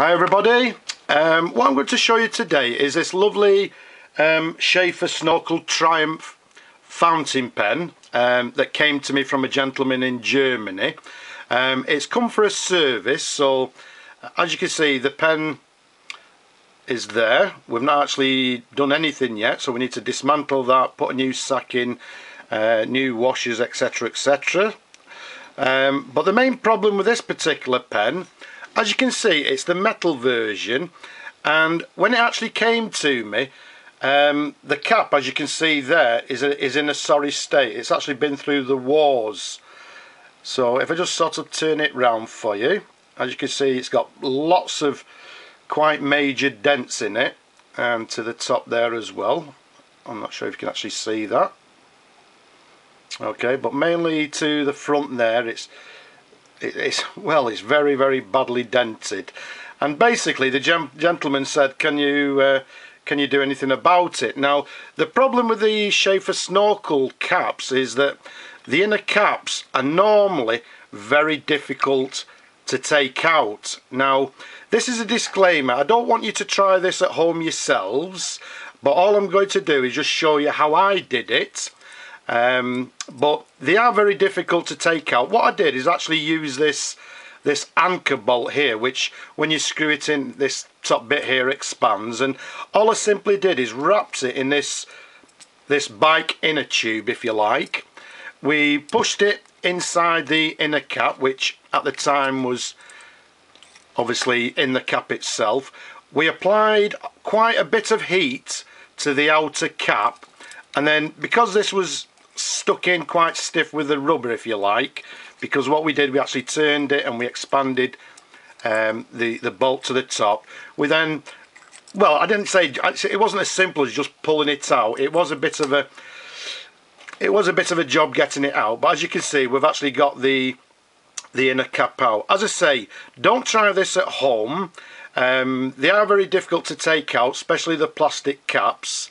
Hi everybody, um, what I'm going to show you today is this lovely um, Sheaffer Snorkel Triumph fountain pen um, that came to me from a gentleman in Germany. Um, it's come for a service so as you can see the pen is there. We've not actually done anything yet so we need to dismantle that, put a new sack in, uh, new washers etc etc. Um, but the main problem with this particular pen as you can see it's the metal version and when it actually came to me um, the cap as you can see there is, a, is in a sorry state. It's actually been through the wars. So if I just sort of turn it round for you as you can see it's got lots of quite major dents in it and to the top there as well. I'm not sure if you can actually see that. Okay but mainly to the front there it's it's well it's very very badly dented. And basically the gentleman said can you uh, can you do anything about it? Now the problem with the Sheaffer snorkel caps is that the inner caps are normally very difficult to take out. Now this is a disclaimer. I don't want you to try this at home yourselves but all I'm going to do is just show you how I did it um, but they are very difficult to take out. What I did is actually use this this anchor bolt here which when you screw it in this top bit here expands. And all I simply did is wrapped it in this this bike inner tube if you like. We pushed it inside the inner cap which at the time was obviously in the cap itself. We applied quite a bit of heat to the outer cap. And then because this was stuck in quite stiff with the rubber if you like because what we did we actually turned it and we expanded um, the the bolt to the top. We then well I didn't say it wasn't as simple as just pulling it out. It was a bit of a it was a bit of a job getting it out. But as you can see we've actually got the the inner cap out. As I say don't try this at home. Um, they are very difficult to take out especially the plastic caps.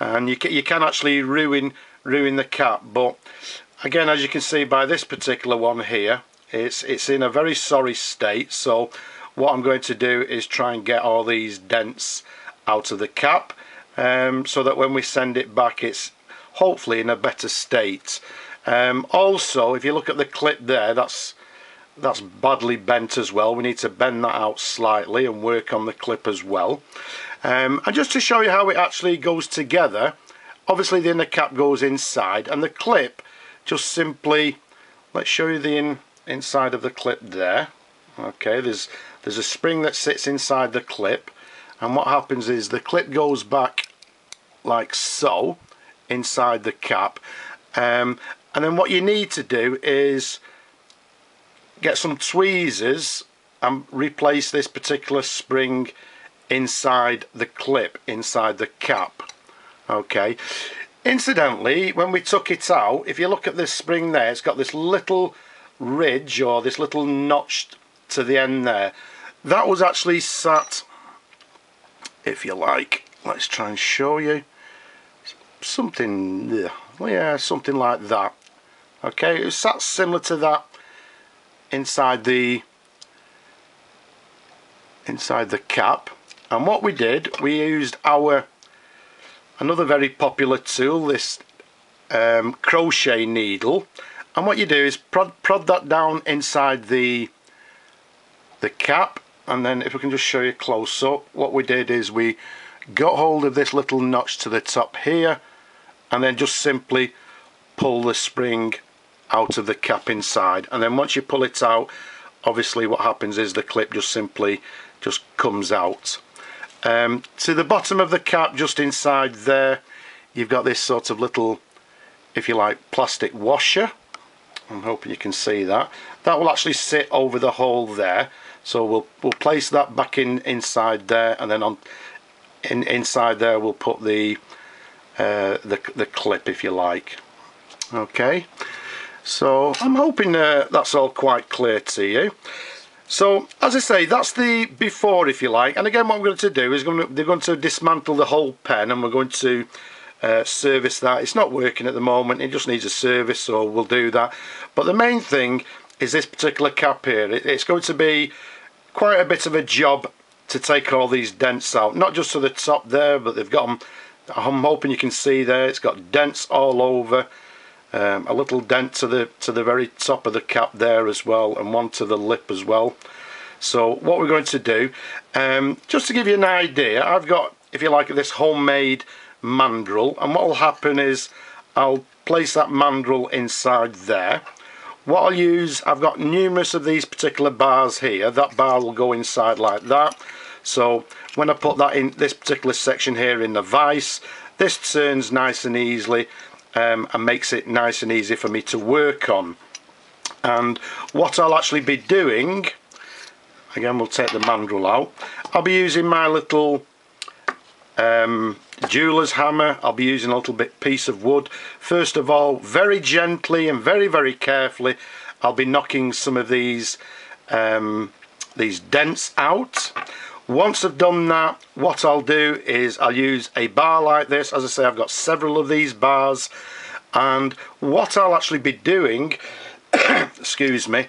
And you can, you can actually ruin ruin the cap but again as you can see by this particular one here it's it's in a very sorry state so what I'm going to do is try and get all these dents out of the cap um, so that when we send it back it's hopefully in a better state. Um, also if you look at the clip there that's that's badly bent as well. We need to bend that out slightly and work on the clip as well. Um, and just to show you how it actually goes together obviously the inner cap goes inside and the clip just simply let's show you the in, inside of the clip there. Okay there's there's a spring that sits inside the clip and what happens is the clip goes back like so inside the cap. Um, and then what you need to do is get some tweezers and replace this particular spring inside the clip inside the cap okay. Incidentally when we took it out if you look at this spring there it's got this little ridge or this little notch to the end there. That was actually sat if you like let's try and show you. Something yeah something like that. Okay it was sat similar to that inside the inside the cap. And what we did we used our another very popular tool this um, crochet needle. And what you do is prod, prod that down inside the the cap. And then if we can just show you close up what we did is we got hold of this little notch to the top here and then just simply pull the spring out of the cap inside. And then once you pull it out obviously what happens is the clip just simply just comes out um, to the bottom of the cap just inside there you've got this sort of little if you like plastic washer. I'm hoping you can see that. That will actually sit over the hole there. So we'll we'll place that back in inside there and then on in inside there we'll put the uh, the, the clip if you like. Okay. So I'm hoping uh, that's all quite clear to you so as I say that's the before if you like. And again what I'm going to do is going to, they're going to dismantle the whole pen and we're going to uh, service that. It's not working at the moment. It just needs a service so we'll do that. But the main thing is this particular cap here. It, it's going to be quite a bit of a job to take all these dents out. Not just to the top there but they've got them I'm hoping you can see there it's got dents all over um, a little dent to the to the very top of the cap there as well and one to the lip as well. So what we're going to do um, just to give you an idea I've got if you like this homemade mandrel and what will happen is I'll place that mandrel inside there. What I'll use I've got numerous of these particular bars here. That bar will go inside like that. So when I put that in this particular section here in the vise this turns nice and easily um, and makes it nice and easy for me to work on. And what I'll actually be doing again we'll take the mandrel out. I'll be using my little um, jeweler's hammer. I'll be using a little bit piece of wood. First of all very gently and very very carefully I'll be knocking some of these um, these dents out once I've done that what I'll do is I'll use a bar like this. As I say I've got several of these bars. And what I'll actually be doing excuse me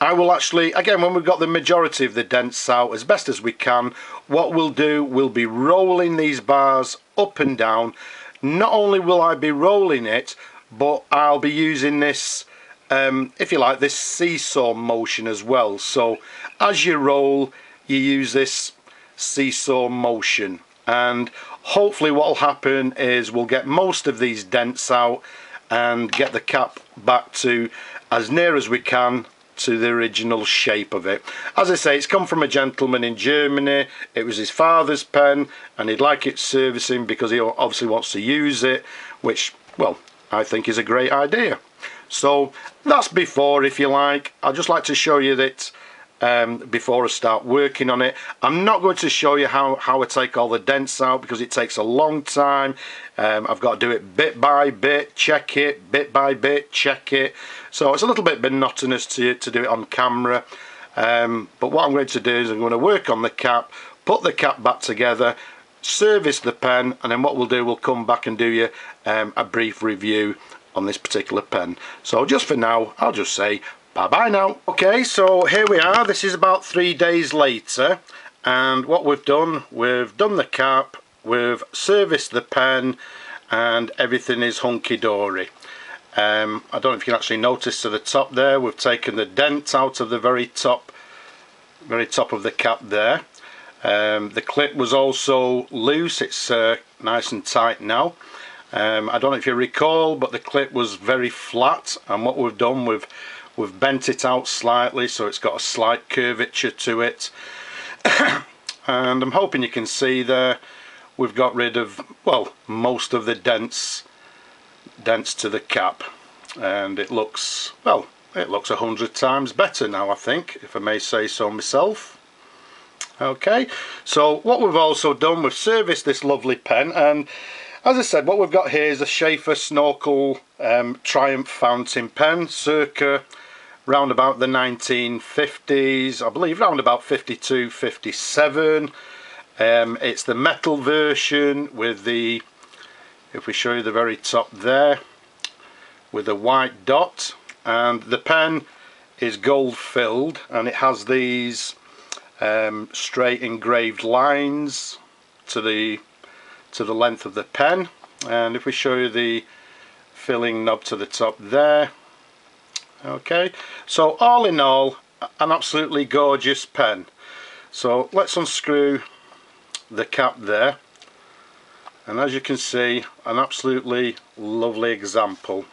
I will actually again when we've got the majority of the dents out as best as we can what we'll do we'll be rolling these bars up and down. Not only will I be rolling it but I'll be using this um, if you like this seesaw motion as well. So as you roll you use this seesaw motion and hopefully what will happen is we'll get most of these dents out and get the cap back to as near as we can to the original shape of it. As I say, it's come from a gentleman in Germany. It was his father's pen and he'd like it servicing because he obviously wants to use it, which, well, I think is a great idea. So that's before, if you like. I'd just like to show you that um, before I start working on it. I'm not going to show you how, how I take all the dents out because it takes a long time. Um, I've got to do it bit by bit, check it, bit by bit, check it. So it's a little bit monotonous to, to do it on camera. Um, but what I'm going to do is I'm going to work on the cap, put the cap back together, service the pen, and then what we'll do, we'll come back and do you um, a brief review on this particular pen. So just for now, I'll just say bye bye now. Okay so here we are. This is about three days later. And what we've done we've done the cap we've serviced the pen and everything is hunky-dory. Um, I don't know if you can actually notice to the top there we've taken the dent out of the very top very top of the cap there. Um, the clip was also loose. It's uh, nice and tight now. Um, I don't know if you recall but the clip was very flat. And what we've done we've We've bent it out slightly so it's got a slight curvature to it. and I'm hoping you can see there we've got rid of, well, most of the dents, dents to the cap. And it looks, well, it looks a hundred times better now I think, if I may say so myself. Okay, so what we've also done, we've serviced this lovely pen and as I said, what we've got here is a Sheaffer Snorkel um, Triumph fountain pen, circa round about the 1950s I believe round about 52 57 um, it's the metal version with the if we show you the very top there with a white dot. And the pen is gold filled and it has these um, straight engraved lines to the to the length of the pen. And if we show you the filling knob to the top there okay? So all in all an absolutely gorgeous pen. So let's unscrew the cap there. And as you can see an absolutely lovely example.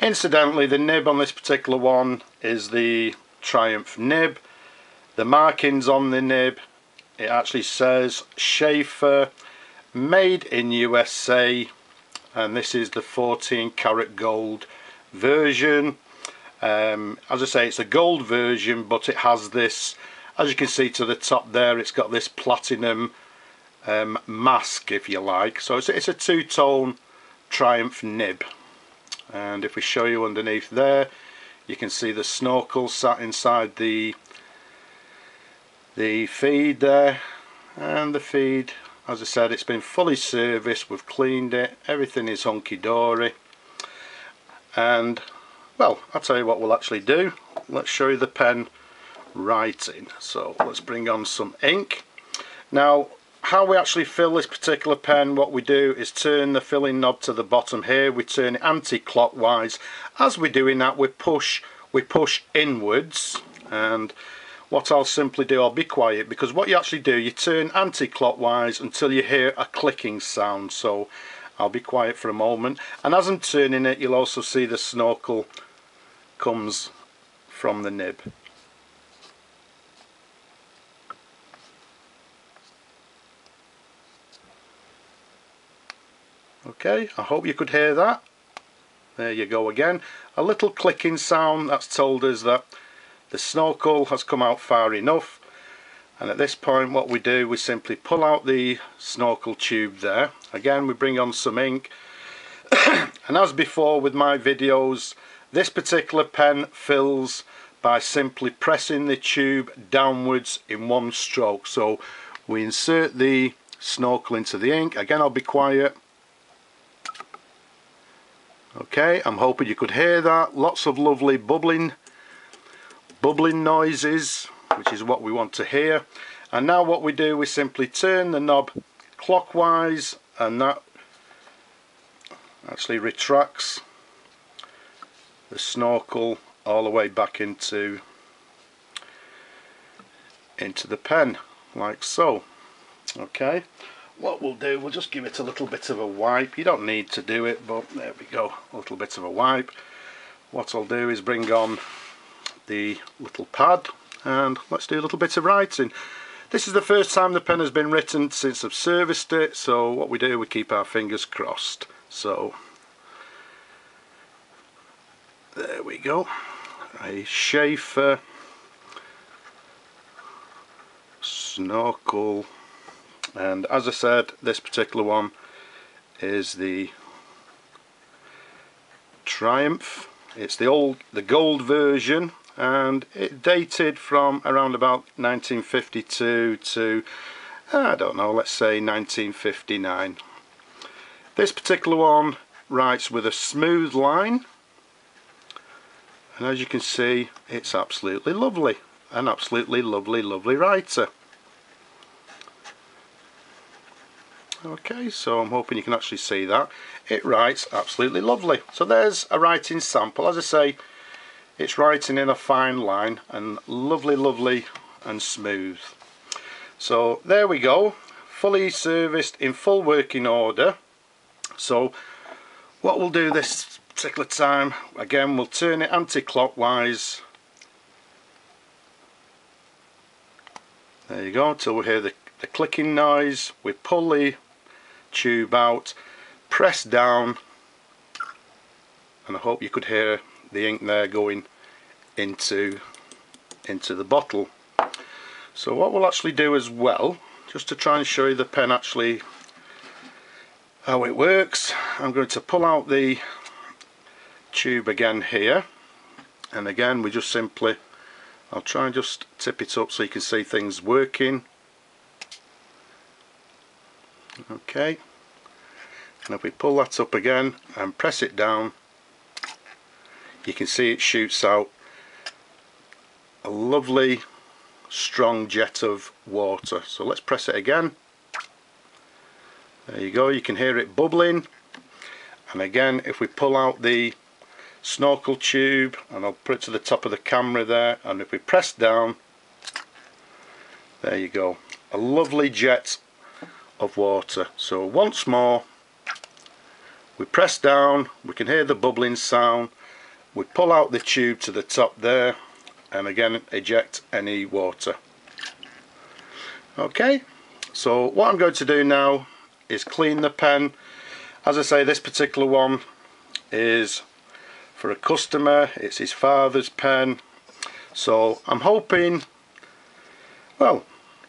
Incidentally the nib on this particular one is the Triumph nib. The markings on the nib it actually says Sheaffer made in USA and this is the 14 karat gold version um, as I say it's a gold version but it has this as you can see to the top there it's got this platinum um, mask if you like. So it's, it's a two-tone Triumph nib. And if we show you underneath there you can see the snorkel sat inside the the feed there. And the feed as I said it's been fully serviced we've cleaned it everything is hunky-dory. And well I'll tell you what we'll actually do. Let's show you the pen writing. So let's bring on some ink. Now how we actually fill this particular pen what we do is turn the filling knob to the bottom here. We turn it anti-clockwise. As we're doing that we push we push inwards. And what I'll simply do I'll be quiet because what you actually do you turn anti-clockwise until you hear a clicking sound. So I'll be quiet for a moment. And as I'm turning it you'll also see the snorkel comes from the nib. Okay I hope you could hear that. There you go again. A little clicking sound that's told us that the snorkel has come out far enough and at this point what we do we simply pull out the snorkel tube there. Again we bring on some ink. And as before with my videos this particular pen fills by simply pressing the tube downwards in one stroke. So we insert the snorkel into the ink. Again I'll be quiet. Okay I'm hoping you could hear that. Lots of lovely bubbling bubbling noises which is what we want to hear. And now what we do we simply turn the knob clockwise and that actually retracts the snorkel all the way back into into the pen like so. Okay. What we'll do we'll just give it a little bit of a wipe. You don't need to do it but there we go. A little bit of a wipe. What I'll do is bring on the little pad and let's do a little bit of writing. This is the first time the pen has been written since I've serviced it so what we do we keep our fingers crossed. So there we go. A Sheaffer snorkel. And as I said this particular one is the Triumph. It's the old the gold version and it dated from around about 1952 to I don't know let's say 1959 this particular one writes with a smooth line and as you can see it's absolutely lovely an absolutely lovely lovely writer. Okay so I'm hoping you can actually see that. It writes absolutely lovely. So there's a writing sample. As I say it's writing in a fine line and lovely lovely and smooth. So there we go. Fully serviced in full working order. So what we'll do this particular time again we'll turn it anti-clockwise. There you go until we hear the, the clicking noise. We pull the tube out, press down and I hope you could hear the ink there going into into the bottle. So what we'll actually do as well, just to try and show you the pen actually how it works, I'm going to pull out the tube again here. And again we just simply I'll try and just tip it up so you can see things working. Okay. And if we pull that up again and press it down you can see it shoots out a lovely strong jet of water. So let's press it again. There you go you can hear it bubbling. And again if we pull out the snorkel tube and I'll put it to the top of the camera there and if we press down there you go. A lovely jet of water. So once more we press down we can hear the bubbling sound we pull out the tube to the top there and again eject any water. Okay so what I'm going to do now is clean the pen. As I say this particular one is for a customer. It's his father's pen. So I'm hoping well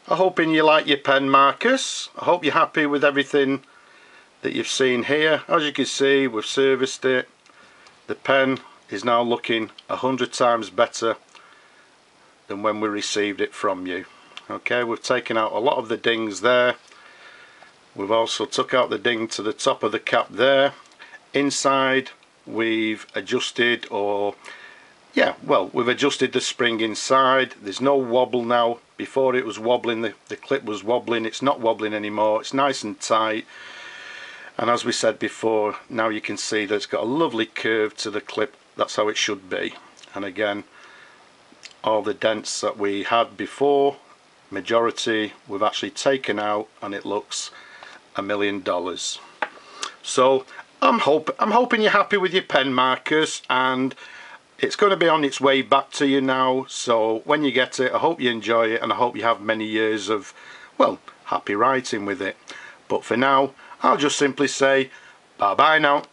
I'm hoping you like your pen Marcus. I hope you're happy with everything that you've seen here. As you can see we've serviced it the pen is now looking a hundred times better than when we received it from you. Okay we've taken out a lot of the dings there. We've also took out the ding to the top of the cap there. Inside we've adjusted or yeah well we've adjusted the spring inside. There's no wobble now. Before it was wobbling the, the clip was wobbling. It's not wobbling anymore. It's nice and tight. And as we said before now you can see that it's got a lovely curve to the clip that's how it should be. And again all the dents that we had before majority we've actually taken out and it looks a million dollars. So I'm hope I'm hoping you're happy with your pen Marcus and it's going to be on its way back to you now. So when you get it I hope you enjoy it and I hope you have many years of well happy writing with it. But for now I'll just simply say bye bye now